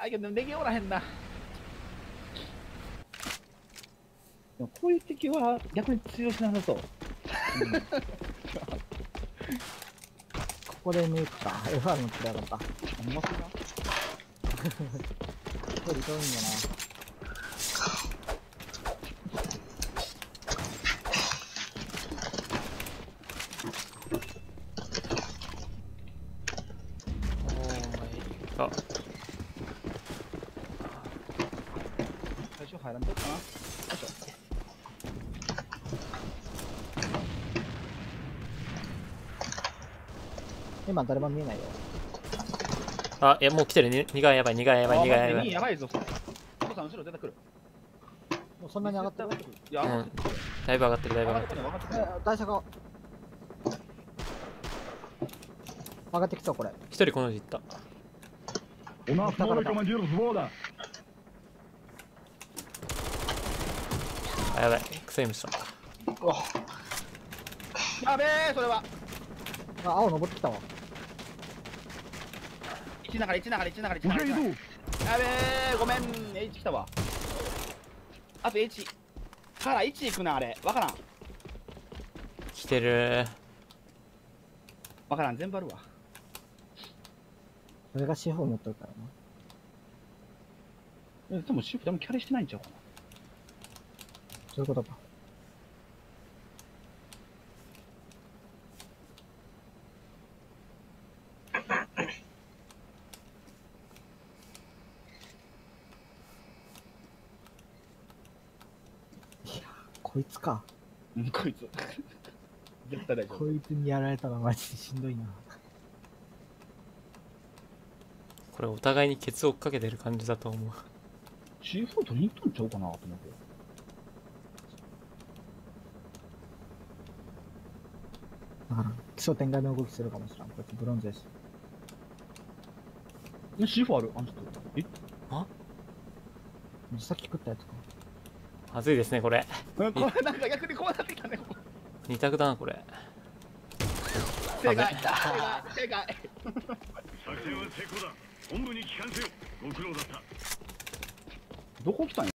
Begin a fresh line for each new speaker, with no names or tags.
あ、けどネギおらへんな。
でもこういう敵は逆に通用しなさそう。
ここで抜くか FR のってやがった
ほんまそうな。
距離遠いんだ
おーいが
最初入らんとこかな。よいしょ。
な今誰も見えないよ
あいやもう来てるに2階やばい2階やばい2階やばい
あやばいぞ。お父さん後ろ出てくる。
もうそんなに上がってる
いや、
うんだいぶ上がってるだいぶ上がってる
分かって
えー台車が上がってきそうこれ
一人この字いった
У нас
Так,
новый
так.
командир взвода.
あやばい。クセイムした。
やべえそれは。
あ青登ってきたわ。
1流れ1流れ1流れ1流
れ1流
れやべえごめん。H 来たわ。あと H から1行くなあれ。わからん。
来てる。
わからん。全部あるわ。
俺が四方持っとるからな。
でもシフでもキャリーしてないんちゃうかな。
そういうことかいやこいつか
うん、こいつ。絶対大丈夫。
こいつにやられたらマジでしんどいな
これお互いにケツを追っかけてる感じだと思う
C4 取りに行ったんちゃうかなと思って。
だから基礎展開の動きするかもしれんこいつブロンズやし
え C4 ある？あの人。え？
さっき食ったやつか
まずいですねこれ
うんこれなんか逆にこうなってきたね。
二択だなこれ
正解。正解。正解。
作戦は成功だ。本部に帰還せよ。ご苦労だった。
どこ来たんや？